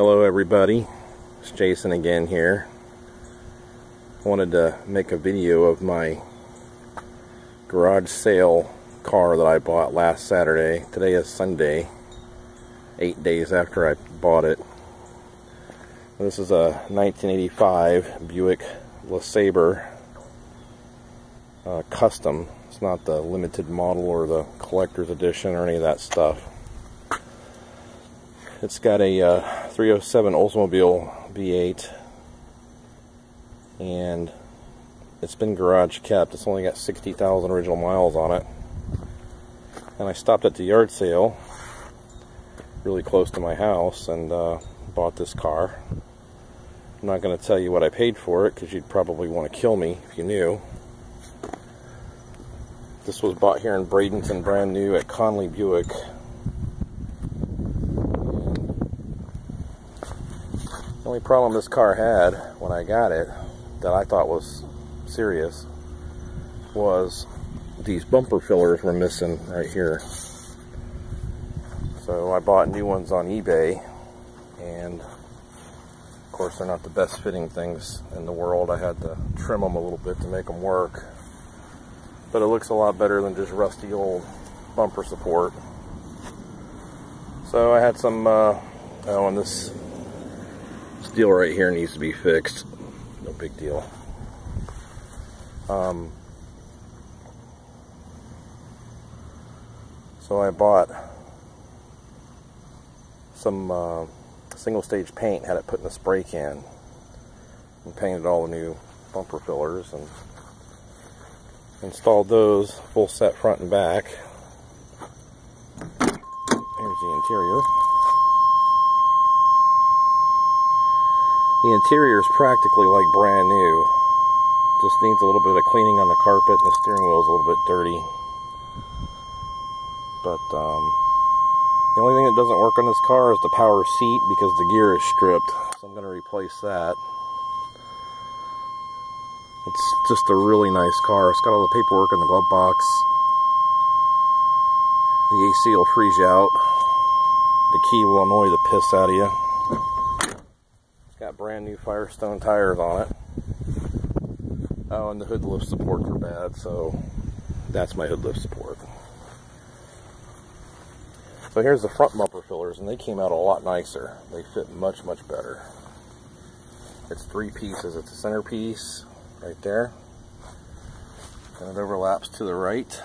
Hello everybody, it's Jason again here. I wanted to make a video of my garage sale car that I bought last Saturday. Today is Sunday, eight days after I bought it. This is a 1985 Buick LeSabre uh, Custom. It's not the limited model or the collector's edition or any of that stuff. It's got a uh, 307 Oldsmobile V8 and it's been garage kept. It's only got 60,000 original miles on it. And I stopped at the yard sale really close to my house and uh, bought this car. I'm not going to tell you what I paid for it because you'd probably want to kill me if you knew. This was bought here in Bradenton brand new at Conley Buick only problem this car had when I got it that I thought was serious was these bumper fillers were missing right here. So I bought new ones on eBay and of course they're not the best fitting things in the world. I had to trim them a little bit to make them work. But it looks a lot better than just rusty old bumper support. So I had some, uh, oh, and this steel right here needs to be fixed. No big deal. Um, so I bought some uh, single stage paint, had it put in a spray can, and painted all the new bumper fillers and installed those full set front and back. Here's the interior. The interior is practically like brand new. Just needs a little bit of cleaning on the carpet and the steering wheel is a little bit dirty. But um, the only thing that doesn't work on this car is the power seat because the gear is stripped. So I'm going to replace that. It's just a really nice car. It's got all the paperwork in the glove box. The AC will freeze you out. The key will annoy the piss out of you. Got brand new Firestone tires on it. Oh, and the hood lift supports are bad, so that's my hood lift support. So here's the front bumper fillers, and they came out a lot nicer. They fit much, much better. It's three pieces. It's a centerpiece right there. And it overlaps to the right,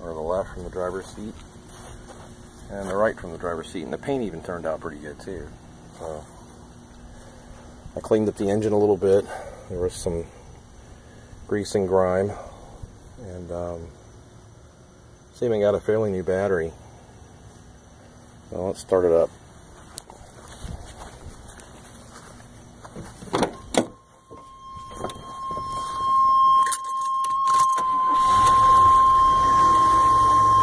or the left from the driver's seat, and the right from the driver's seat. And the paint even turned out pretty good too. So I cleaned up the engine a little bit. There was some grease and grime. And um, it's got a fairly new battery. Well, let's start it up.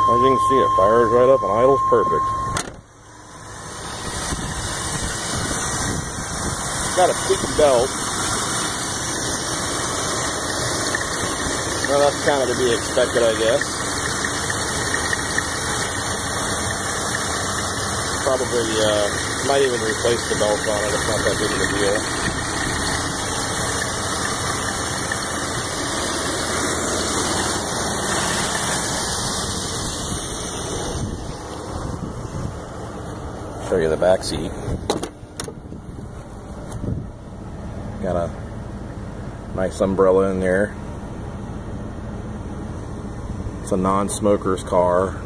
As you can see, it fires right up and idles perfect. Got a squeaky belt. Well, that's kind of to be expected, I guess. Probably uh, might even replace the belt on it. It's not that big of a deal. Show you the back seat. Got a nice umbrella in there. It's a non-smoker's car.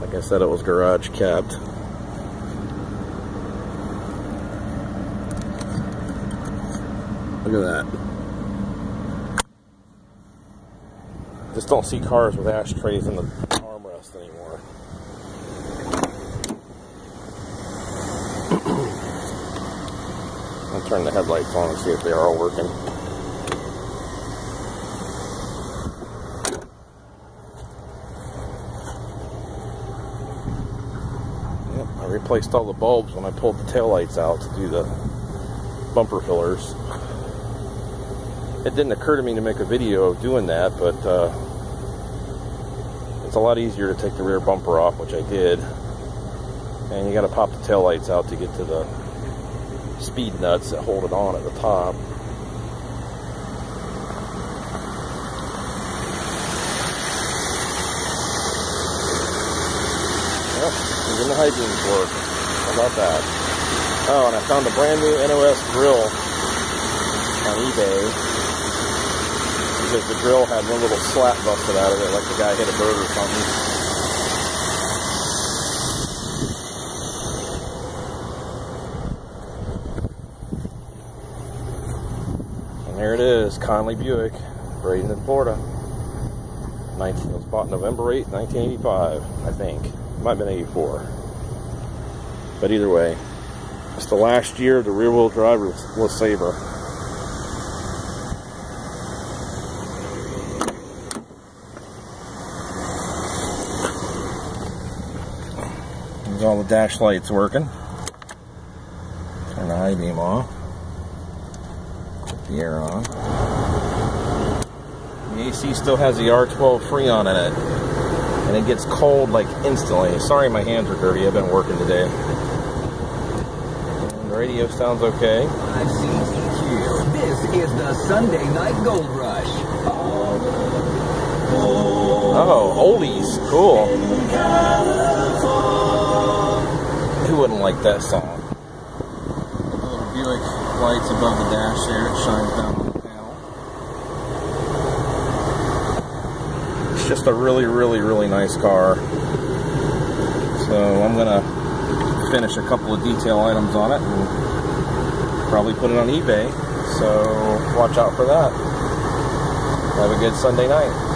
Like I said, it was garage kept. Look at that. Just don't see cars with ashtrays in the turn the headlights on and see if they are all working. Yep, I replaced all the bulbs when I pulled the tail lights out to do the bumper fillers. It didn't occur to me to make a video of doing that, but uh, it's a lot easier to take the rear bumper off, which I did. And you got to pop the tail lights out to get to the speed nuts that hold it on at the top. Yep, even the beams work. How about that? Oh, and I found a brand new NOS drill on eBay because the drill had one little slat busted out of it, like the guy hit a bird or something. There it is, Conley Buick, Bradenton, Florida. 19, it was bought November 8, 1985, I think. It might have been 84. But either way, it's the last year the rear wheel drive LeSabre. There's all the dash lights working. Turn the high beam off the air on. The AC still has the R12 Freon in it. And it gets cold like instantly. Sorry my hands are dirty, I've been working today. And the radio sounds okay. This is the Sunday Night Gold Rush. Oh, oldies. Cool. Who wouldn't like that song? Lights above the dash there. It shines down on the panel. It's just a really, really, really nice car. So I'm going to finish a couple of detail items on it and probably put it on eBay. So watch out for that. Have a good Sunday night.